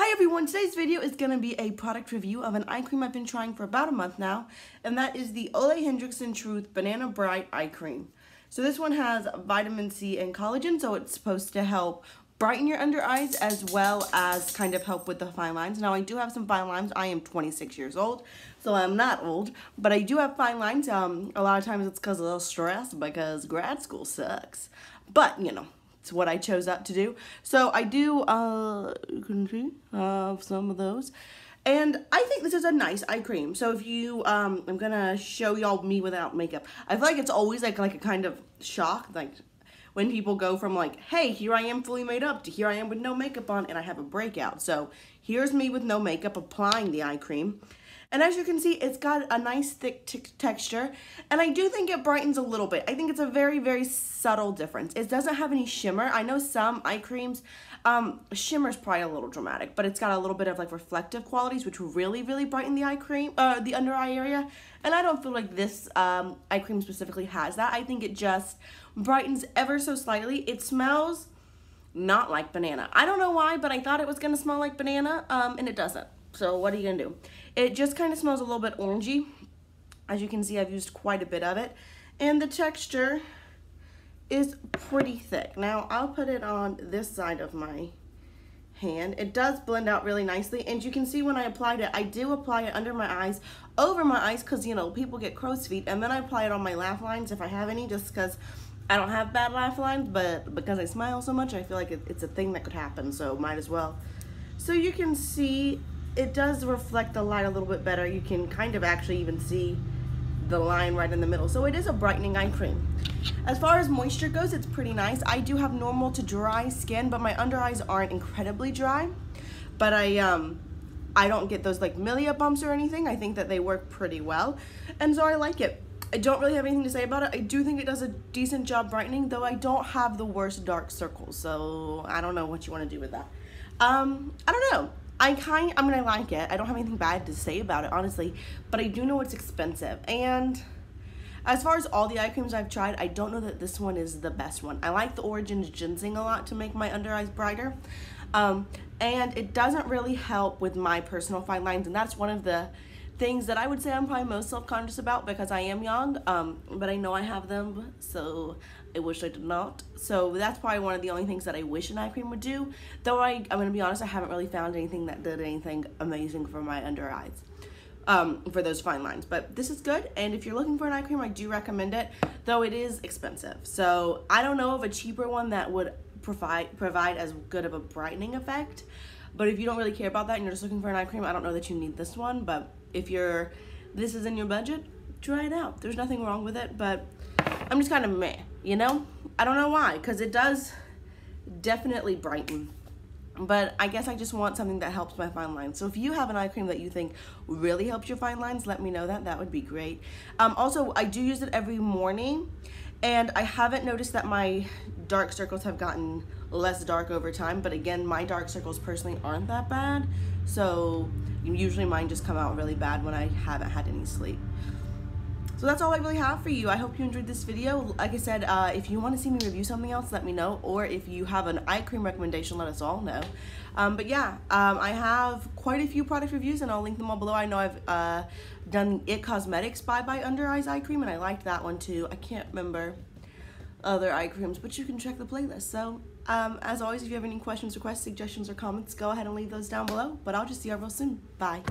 Hi everyone, today's video is going to be a product review of an eye cream I've been trying for about a month now, and that is the Ole Henriksen Truth Banana Bright Eye Cream. So this one has vitamin C and collagen, so it's supposed to help brighten your under eyes as well as kind of help with the fine lines. Now I do have some fine lines. I am 26 years old, so I'm not old, but I do have fine lines. Um, a lot of times it's because of stress because grad school sucks. But, you know, it's what I chose up to do. So I do, uh, can see, have some of those. And I think this is a nice eye cream. So if you, um, I'm gonna show y'all me without makeup. I feel like it's always like, like a kind of shock, like when people go from like, hey, here I am fully made up to here I am with no makeup on and I have a breakout. So here's me with no makeup applying the eye cream. And as you can see, it's got a nice thick texture. And I do think it brightens a little bit. I think it's a very, very subtle difference. It doesn't have any shimmer. I know some eye creams, um, shimmer's probably a little dramatic, but it's got a little bit of like reflective qualities, which really, really brighten the eye cream, uh, the under eye area. And I don't feel like this um, eye cream specifically has that. I think it just brightens ever so slightly. It smells not like banana. I don't know why, but I thought it was gonna smell like banana, um, and it doesn't. So what are you gonna do? It just kind of smells a little bit orangey. As you can see, I've used quite a bit of it. And the texture is pretty thick. Now, I'll put it on this side of my hand. It does blend out really nicely. And you can see when I applied it, I do apply it under my eyes, over my eyes, because, you know, people get crow's feet. And then I apply it on my laugh lines if I have any, just because I don't have bad laugh lines. But because I smile so much, I feel like it's a thing that could happen. So might as well. So you can see it does reflect the light a little bit better. You can kind of actually even see the line right in the middle. So it is a brightening eye cream. As far as moisture goes, it's pretty nice. I do have normal to dry skin, but my under eyes aren't incredibly dry. But I, um, I don't get those like milia bumps or anything. I think that they work pretty well. And so I like it. I don't really have anything to say about it. I do think it does a decent job brightening, though I don't have the worst dark circles. So I don't know what you want to do with that. Um, I don't know. I kind, I mean, I like it. I don't have anything bad to say about it, honestly, but I do know it's expensive. And as far as all the eye creams I've tried, I don't know that this one is the best one. I like the Origins GinZing a lot to make my under eyes brighter. Um, and it doesn't really help with my personal fine lines, and that's one of the things that I would say I'm probably most self-conscious about because I am young, um, but I know I have them, so I wish I did not. So that's probably one of the only things that I wish an eye cream would do. Though I, I'm gonna be honest, I haven't really found anything that did anything amazing for my under eyes. Um, for those fine lines. But this is good, and if you're looking for an eye cream, I do recommend it, though it is expensive. So I don't know of a cheaper one that would provide provide as good of a brightening effect. But if you don't really care about that and you're just looking for an eye cream, I don't know that you need this one. But if you're this is in your budget, try it out. There's nothing wrong with it, but I'm just kind of meh, you know? I don't know why, because it does definitely brighten. But I guess I just want something that helps my fine lines. So if you have an eye cream that you think really helps your fine lines, let me know that. That would be great. Um, also, I do use it every morning. And I haven't noticed that my dark circles have gotten less dark over time. But again, my dark circles personally aren't that bad. So usually mine just come out really bad when I haven't had any sleep. So that's all I really have for you. I hope you enjoyed this video. Like I said, uh, if you want to see me review something else, let me know. Or if you have an eye cream recommendation, let us all know. Um, but yeah, um, I have quite a few product reviews and I'll link them all below. I know I've uh, done It Cosmetics Bye Bye Under Eyes Eye Cream and I liked that one too. I can't remember other eye creams, but you can check the playlist. So um, as always, if you have any questions, requests, suggestions, or comments, go ahead and leave those down below. But I'll just see you all real soon. Bye.